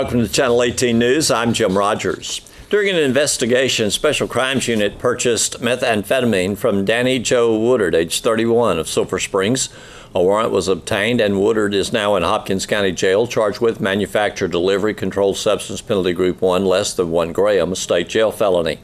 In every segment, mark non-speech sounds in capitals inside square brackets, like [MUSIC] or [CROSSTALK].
Welcome to Channel 18 News. I'm Jim Rogers. During an investigation, Special Crimes Unit purchased methamphetamine from Danny Joe Woodard, age 31, of Sulphur Springs. A warrant was obtained, and Woodard is now in Hopkins County Jail, charged with manufacture, delivery, controlled substance penalty group 1, less than 1 gram, a state jail felony.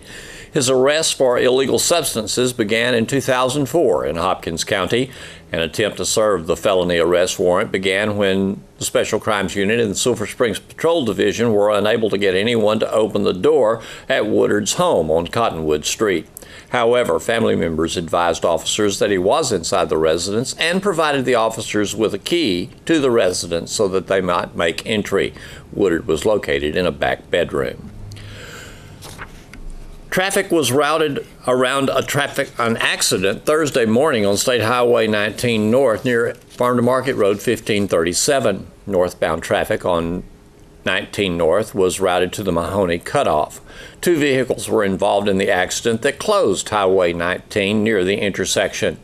His arrest for illegal substances began in 2004 in Hopkins County. An attempt to serve the felony arrest warrant began when the Special Crimes Unit and the Sulphur Springs Patrol Division were unable to get anyone to open the door at Woodard's home on Cottonwood Street. However, family members advised officers that he was inside the residence and provided the officers with a key to the residence so that they might make entry. Woodard was located in a back bedroom. Traffic was routed around a traffic an accident Thursday morning on State Highway 19 North near Farm to Market Road 1537. Northbound traffic on 19 North was routed to the Mahoney cutoff. Two vehicles were involved in the accident that closed Highway 19 near the intersection.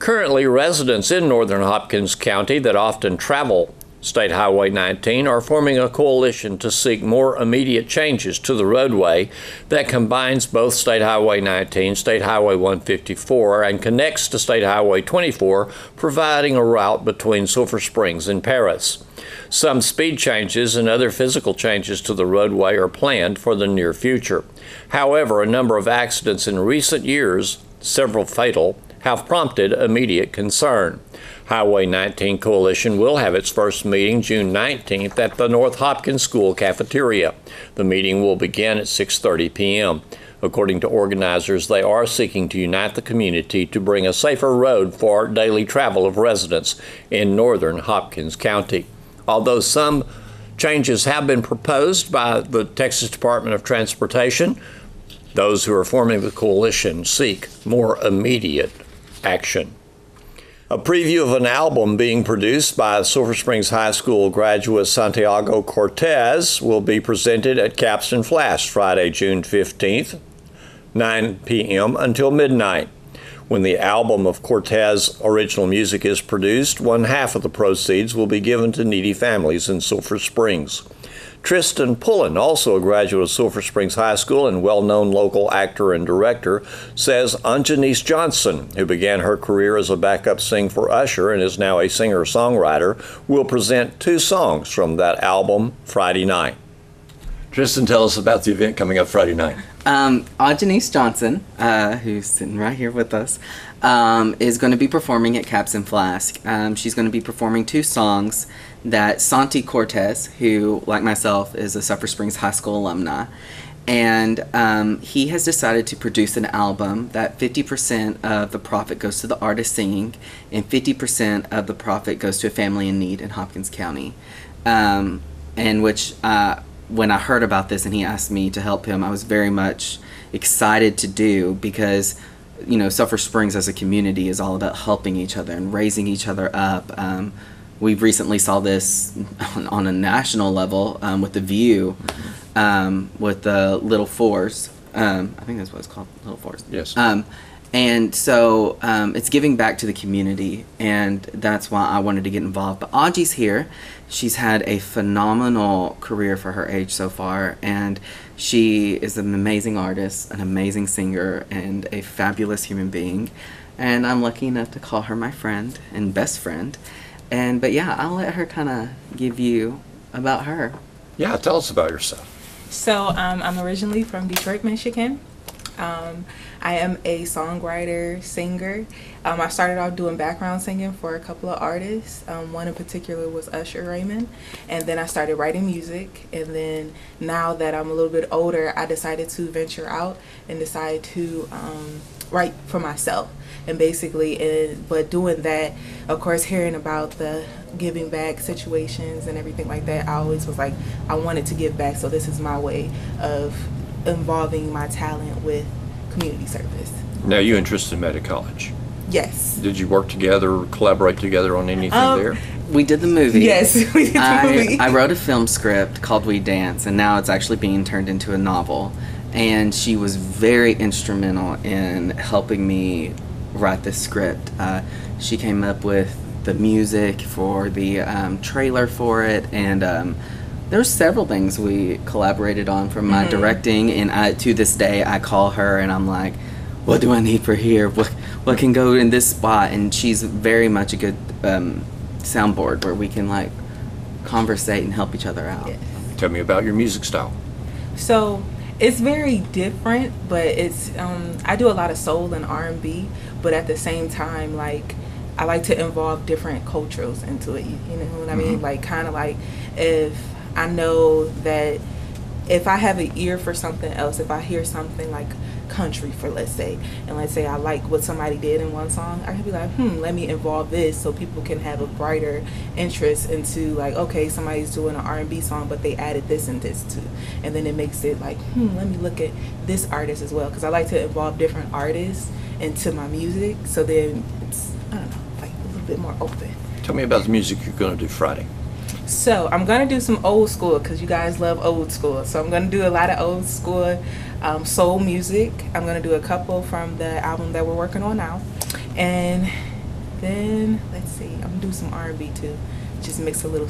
Currently, residents in northern Hopkins County that often travel State Highway 19 are forming a coalition to seek more immediate changes to the roadway that combines both State Highway 19, State Highway 154, and connects to State Highway 24, providing a route between Sulphur Springs and Paris. Some speed changes and other physical changes to the roadway are planned for the near future. However, a number of accidents in recent years, several fatal, have prompted immediate concern. Highway 19 Coalition will have its first meeting June 19th at the North Hopkins School cafeteria. The meeting will begin at 6:30 p.m. According to organizers, they are seeking to unite the community to bring a safer road for daily travel of residents in northern Hopkins County. Although some changes have been proposed by the Texas Department of Transportation, those who are forming the coalition seek more immediate action. A preview of an album being produced by Sulphur Springs High School graduate Santiago Cortez will be presented at Caps and Flask Friday, June 15th, 9 p.m. until midnight. When the album of Cortez original music is produced, one half of the proceeds will be given to needy families in Sulphur Springs. Tristan Pullen, also a graduate of Sulphur Springs High School and well known local actor and director, says Anjanice Johnson, who began her career as a backup singer for Usher and is now a singer songwriter, will present two songs from that album Friday night. Tristan, tell us about the event coming up Friday night. Um, Anjanice Johnson, uh, who's sitting right here with us, um, is going to be performing at Caps and Flask. Um, she's going to be performing two songs that Santi Cortez, who, like myself, is a Sulphur Springs High School alumni, and um, he has decided to produce an album that 50% of the profit goes to the artist singing and 50% of the profit goes to a family in need in Hopkins County. Um, and which, uh, when I heard about this and he asked me to help him, I was very much excited to do because you know, Sulphur Springs as a community is all about helping each other and raising each other up. Um, we recently saw this on, [LAUGHS] on a national level um, with the View, um, with the Little Force. Um, I think that's what it's called, Little Force. Yes. And so um, it's giving back to the community, and that's why I wanted to get involved. But Audrey's here. She's had a phenomenal career for her age so far, and she is an amazing artist, an amazing singer, and a fabulous human being. And I'm lucky enough to call her my friend and best friend. And but yeah, I'll let her kind of give you about her. Yeah, tell us about yourself. So um, I'm originally from Detroit, Michigan. Um, I am a songwriter, singer. Um, I started off doing background singing for a couple of artists. Um, one in particular was Usher Raymond. And then I started writing music. And then now that I'm a little bit older, I decided to venture out and decide to um, write for myself. And basically, it, but doing that, of course, hearing about the giving back situations and everything like that, I always was like, I wanted to give back. So this is my way of involving my talent with community service. Now, you interested in Meta College? Yes. Did you work together, or collaborate together on anything Um, there? We did the movie. Yes, [LAUGHS] we did the I, movie. I wrote a film script called We Dance, and now it's actually being turned into a novel. And she was very instrumental in helping me write this script. Uh, she came up with the music for the um, trailer for it, and um, there's several things we collaborated on from my directing, and I, to this day, I call her and I'm like, "What do I need for here? What what can go in this spot?" And she's very much a good um, soundboard where we can like conversate and help each other out. Yes. Tell me about your music style. So it's very different, but it's um, I do a lot of soul and R and B, but at the same time, like I like to involve different cultures into it. You, you know what I mean? Like kind of like if I know that if I have an ear for something else, if I hear something like country for let's say, and let's say I like what somebody did in one song, I could be like, hmm, let me involve this so people can have a brighter interest into like, okay, somebody's doing an R and B song, but they added this and this too, and then it makes it like, hmm, let me look at this artist as well, because I like to involve different artists into my music, so then it's I don't know, like a little bit more open. Tell me about the music you're going to do Friday. So I'm gonna do some old school because you guys love old school. So I'm gonna do a lot of old school um, soul music. I'm gonna do a couple from the album that we're working on now, and then let's see, I'm gonna do some R&B too. Just mix a little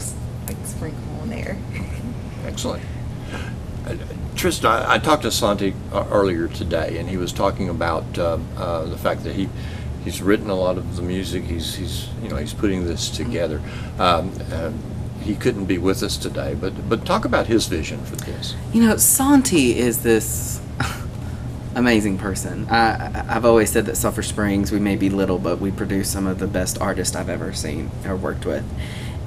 like sprinkle on there. [LAUGHS] Excellent. Tristan, I, I talked to Santi uh, earlier today, and he was talking about uh, uh, the fact that he he's written a lot of the music. He's he's you know he's putting this together. Um, uh, he couldn't be with us today, but but talk about his vision for this. You know, Santi is this [LAUGHS] amazing person. I, I've always said that Sulphur Springs, we may be little, but we produce some of the best artists I've ever seen or worked with.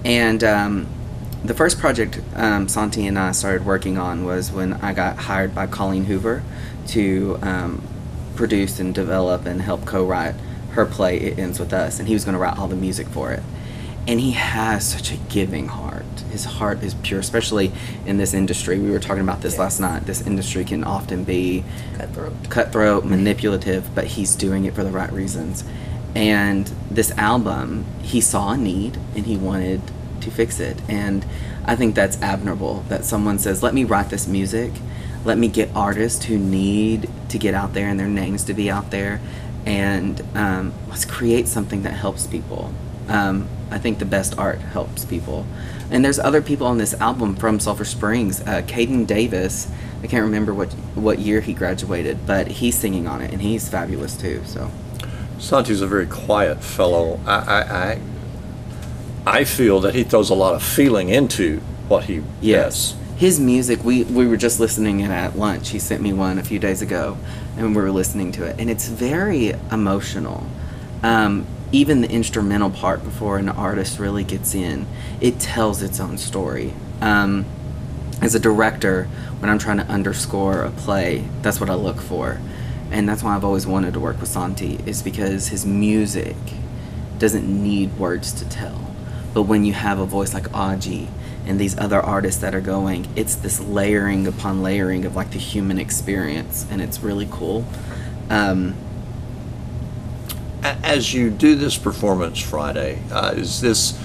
And um, the first project um, Santi and I started working on was when I got hired by Colleen Hoover to um, produce and develop and help co-write her play It Ends With Us. And he was going to write all the music for it. And he has such a giving heart. His heart is pure, especially in this industry. We were talking about this last night. This industry can often be Cutthroat. cutthroat, manipulative, but he's doing it for the right reasons. And this album, he saw a need and he wanted to fix it. And I think that's admirable that someone says, let me write this music, let me get artists who need to get out there and their names to be out there, and um, let's create something that helps people. Um, I think the best art helps people. And there's other people on this album from Sulphur Springs. Uh, Caden Davis, I can't remember what what year he graduated, but he's singing on it, and he's fabulous too. So Santi's a very quiet fellow. I, I, I, I feel that he throws a lot of feeling into what he yes, does. his music. We we were just listening it at lunch. He sent me one a few days ago, and we were listening to it, and it's very emotional. Um, even the instrumental part before an artist really gets in, it tells its own story. Um, as a director, when I'm trying to underscore a play, that's what I look for. And that's why I've always wanted to work with Santi, is because his music doesn't need words to tell. But when you have a voice like Aji and these other artists that are going, it's this layering upon layering of like the human experience, and it's really cool. Um, As you do this performance Friday, uh, is this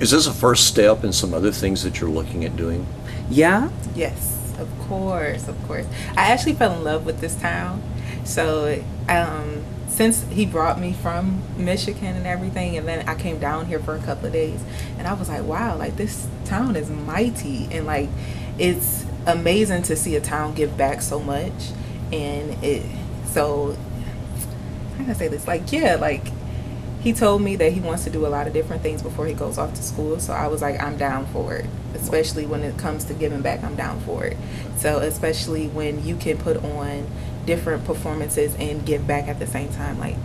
is this a first step in some other things that you're looking at doing? yeah, Yes, of course, of course. I actually fell in love with this town. So, um, since he brought me from Michigan and everything, and then I came down here for a couple of days, and I was like, wow, like this town is mighty, and like it's amazing to see a town give back so much, and it so. How can I say this? Like, yeah, like he told me that he wants to do a lot of different things before he goes off to school. So I was like, I'm down for it. Especially when it comes to giving back, I'm down for it. So especially when you can put on different performances and give back at the same time, like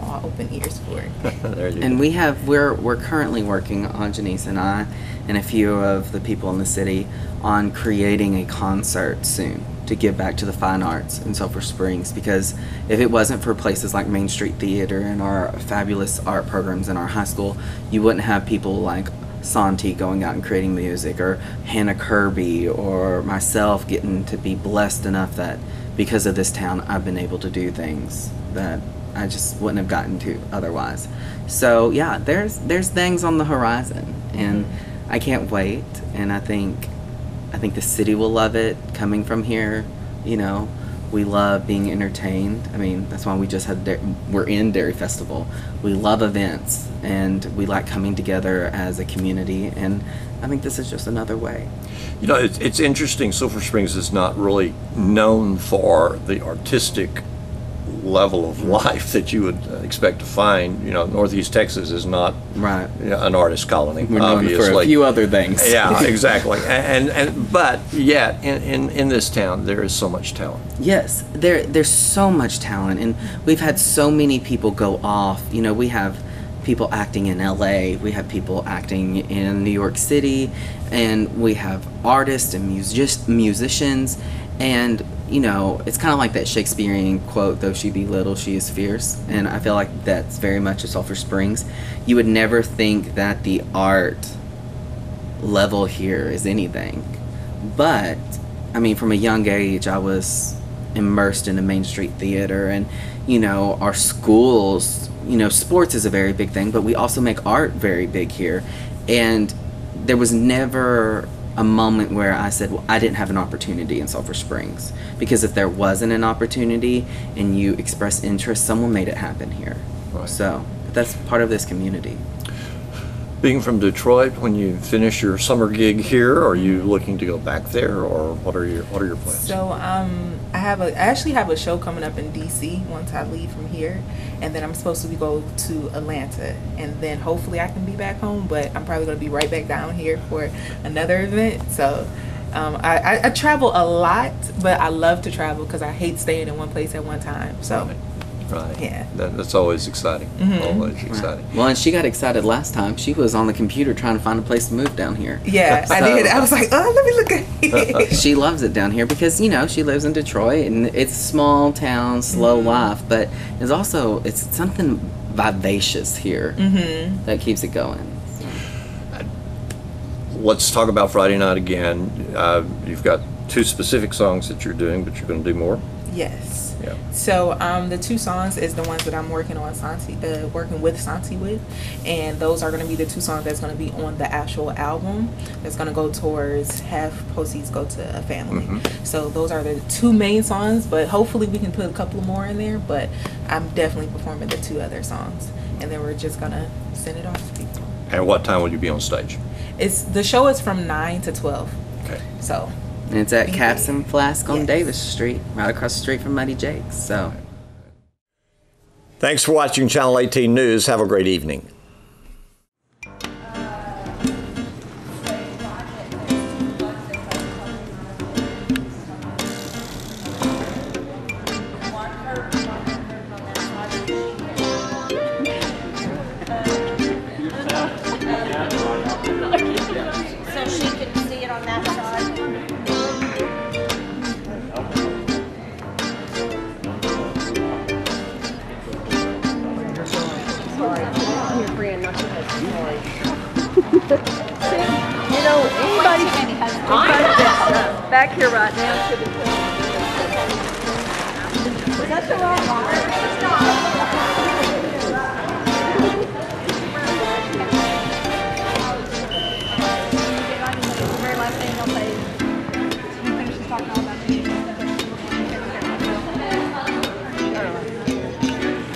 I'm all open ears for [LAUGHS] it. And go. we have we're we're currently working on Janice and I and a few of the people in the city on creating a concert soon to give back to the fine arts in Sulphur Springs because if it wasn't for places like Main Street Theater and our fabulous art programs in our high school, you wouldn't have people like Santi going out and creating music or Hannah Kirby or myself getting to be blessed enough that because of this town I've been able to do things that I just wouldn't have gotten to otherwise. So yeah, there's there's things on the horizon, and I can't wait. And I think I think the city will love it coming from here. You know, we love being entertained. I mean, that's why we just had we're in Dairy Festival. We love events, and we like coming together as a community. And I think this is just another way. You know, it's, it's interesting. Sulphur Springs is not really known for the artistic level of [LAUGHS] life that you would uh, expect to find. You know, Northeast Texas is not Right. you know, an artist colony. We're obviously. for a few other things. yeah, [LAUGHS] exactly. And, and and but yet in, in in this town there is so much talent. Yes, there there's so much talent, and we've had so many people go off. You know, we have people acting in L.A., we have people acting in New York City, and we have artists and music- musicians, and you know, it's kind of like that Shakespearean quote, "Though she be little, she is fierce," and I feel like that's very much a Sulphur Springs. You would never think that the art level here is anything. But, I mean, from a young age, I was immersed in the Main Street Theater, and, you know, our schools, you know, sports is a very big thing, but we also make art very big here. And there was never a moment where I said, well, I didn't have an opportunity in Sulphur Springs. Because if there wasn't an opportunity and you express interest, someone made it happen here. Right. So, that's part of this community. Being from Detroit, when you finish your summer gig here, are you looking to go back there, or what are your what are your plans? So um, I have a I actually have a show coming up in DC once I leave from here, and then I'm supposed to be go to Atlanta, and then hopefully I can be back home. But I'm probably gonna be right back down here for another event. So um, I, I, I travel a lot, but I love to travel because I hate staying in one place at one time. So Right. Right. Yeah. That, that's always exciting. Always exciting. Well, and she got excited last time. She was on the computer trying to find a place to move down here. yeah, I [LAUGHS] did. I was like, oh, let me look at [LAUGHS] it. she loves it down here because you know she lives in Detroit and it's small town, slow Mm-hmm. life, but it's also it's something vivacious here mm-hmm. that keeps it going. Let's talk about Friday night again. Uh, you've got two specific songs that you're doing, but you're going to do more. Yes. Yeah. So um, the two songs is the ones that I'm working on Santi, uh, working with Santi with, and those are going to be the two songs that's going to be on the actual album. That's going to go towards half proceeds go to a family. Mhm. So those are the two main songs, but hopefully we can put a couple more in there. But I'm definitely performing the two other songs, and then we're just gonna send it off to people. And what time will you be on stage? It's the show is from nine to twelve, Okay. so And it's at Thank Caps you. and Flask on Yes. Davis Street, right across the street from Muddy Jake's. So. Thanks for watching Channel 18 News. Have a great evening. You know, anybody, anybody that's uh, back here right now should have. Was that the wrong one? Very last thing I'll say is, he finishes talking all about the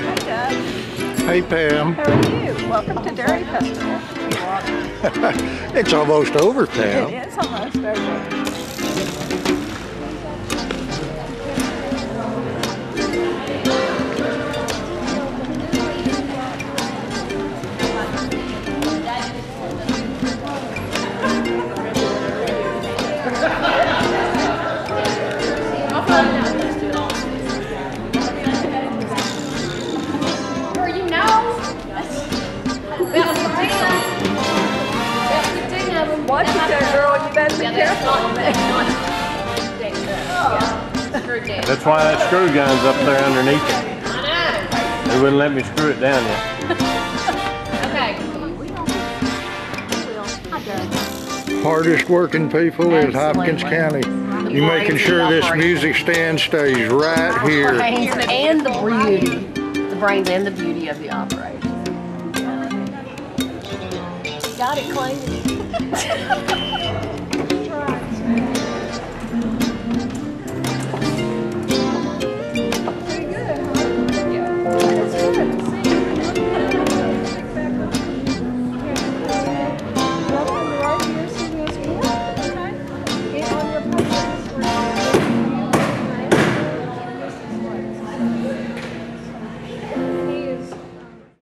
Hi, Doug. Hey Pam, How are you? Welcome to Dairy Festival. [LAUGHS] it's almost over, It Pam. is almost over. Yeah, that's careful. not, that's not. Yeah, screw that. That's why that screw gun's up there underneath it. I They wouldn't let me screw it down yet. Okay. Hardest working people is Hopkins County. You making sure this music stand stays right here. and the beauty, the brains and the beauty of the operation. Got it clean. [LAUGHS]